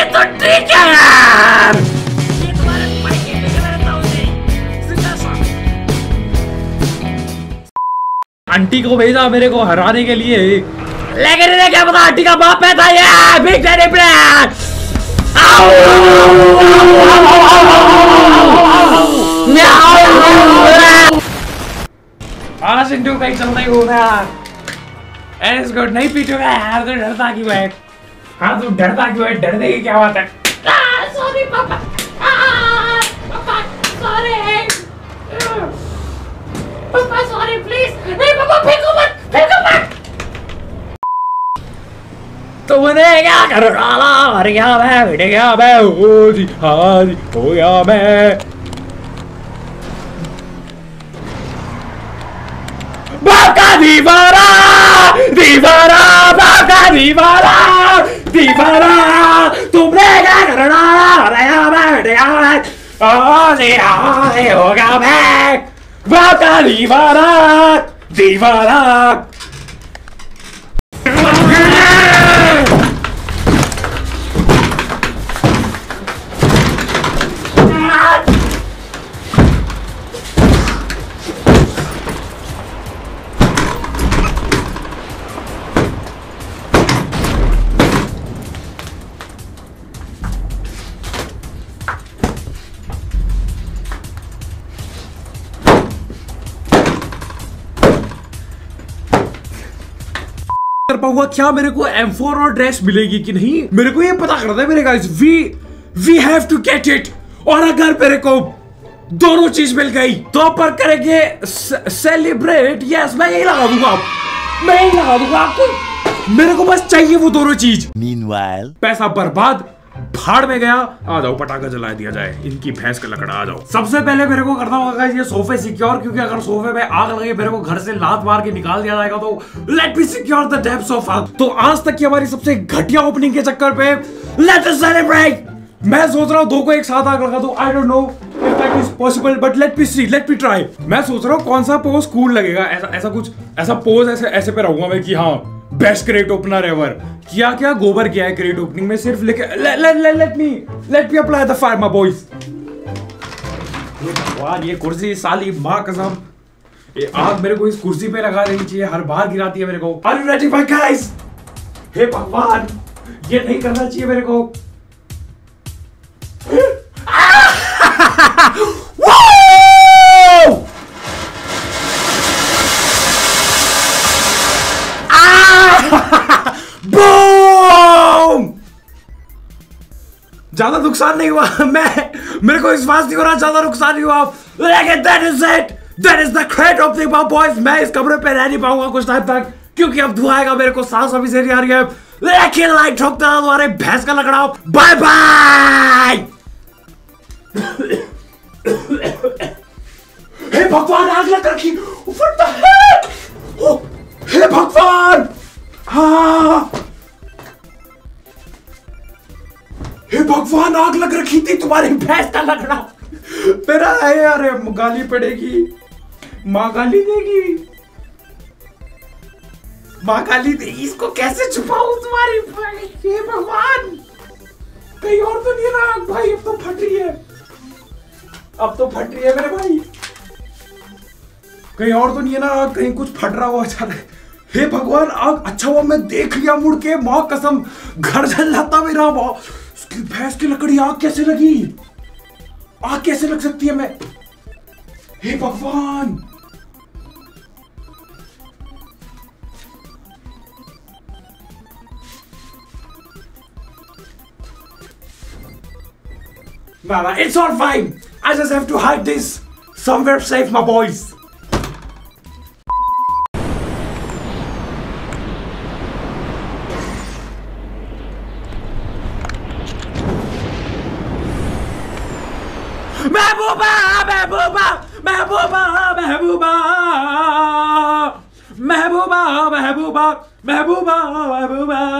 ये तो ठीक है यार। ये तुम्हारे पैके में रहता हूँ सीधा सा आंटी को भेजा मेरे को हराने के लिए। लेकिन इन्हें क्या पता आंटी का बाप है? था ये बिग डैडी प्लान हाँ सिंटू कहीं चलता ही हो गया। एंड इज़ गुड नहीं पीटूँगा यार तू डरता क्यों है? हाँ तू डरता क्यों है डरने की क्या बात है? सॉरी पापा। पापा सॉरी पापा सॉरी प्लीज़ नहीं पापा फेंको मत फेंको मत। तुमने क्या कर डाला? मर गया मैं मिट गया मैं हो जी हाँ जी हो गया मैं। बाप का दीवारा दीवारा। se ha, se ha, se ha, se पाऊँगा क्या मेरे को M4 और ड्रेस मिलेगी कि नहीं? मेरे को ये पता करना है मेरे guys we we have to get it और अगर मेरे को दोनों चीज़ मिल गई तो पर करेंगे सेलिब्रेट यस मैं यही लगा दूँगा। मैं यही लगा दूँगा। आपको मेरे को बस चाहिए वो दोनों चीज़। मीन पैसा बर्बाद। भाड़ में गया, आ जाओ, पटाखा जला दिया जाए। इनकी भैंस का लकड़ा आ जाओ। सबसे पहले मेरे को करना होगा ये सोफे सिक्योर क्योंकि अगर सोफे में आग लगे, मेरे को घर से लात मार के निकाल दिया जाएगा तो let me secure the depth sofa तो आज तक की हमारी सबसे घटिया ओपनिंग के चक्कर पे लेट अस सेलिब्रेट मैं सोच रहा हूँ दो को एक साथ आग लगा दूँ I don't know if that is possible but let me see let me try मैं सोच रहा हूँ कौन सा पोज कूल लगेगा, ऐसा ऐसा कुछ, ऐसा पोज ऐसे ऐसे पे रहूँगा मैं कि हाँ बेस्ट क्रेट ओपनर एवर क्या क्या गोबर किया है क्रेट ओपनिंग में? सिर्फ़ लेके let me let me apply the fire my boys भगवान, ये कुर्सी साली माँ कसम। ये आग मेरे को इस कुर्सी पे लगा देनी चाहिए, हर बार गिराती है मेरे को। Are you ready for guys हे भगवान, ये नहीं करना चाहिए मेरे को। ज़्यादा नुकसान नहीं हुआ। मैं, मेरे को विश्वास नहीं हो रहा, ज़्यादा नुकसान नहीं हुआ। लेकिन that is it that is the crate of thing boys मैं इस कमरे पे रह नहीं पाऊँगा कुछ टाइम तक, क्योंकि अब धुआएगा आएगा, मेरे को सांस अभी से नहीं आ रही है। लेकिन लाइट ठोकता हमारे भैंस का लकड़ा। बाय बाय भगवान आग लग रखी थी, तुम्हारी भैंस का लकड़ा। मेरा है अरे गाली पड़ेगी। माँ गाली देगी। माँ गाली देगी इसको कैसे छुपाऊं तुम्हारी हे भगवान! कहीं और तो नहीं रहा भाई, अब तो फट रही है। अब तो फट रही है मेरे भाई। कहीं और तो नहीं है ना कहीं कुछ फट रहा हुआ अचानक हे भगवान, आग अच्छा हुआ, मैं देख लिया मुड़ के। माँ कसम, घर जल जाता मेरा, माँ। उसकी भैंस की लकड़ी आग कैसे लगी आग कैसे लग सकती है मैं हे भगवान nah, it's all fine. I just have to hide this somewhere safe, my boys. Mehbooba, Mehbooba, Mehbooba, Mehbooba, Mehbooba, Mehbooba, Mehbooba, Mehbooba.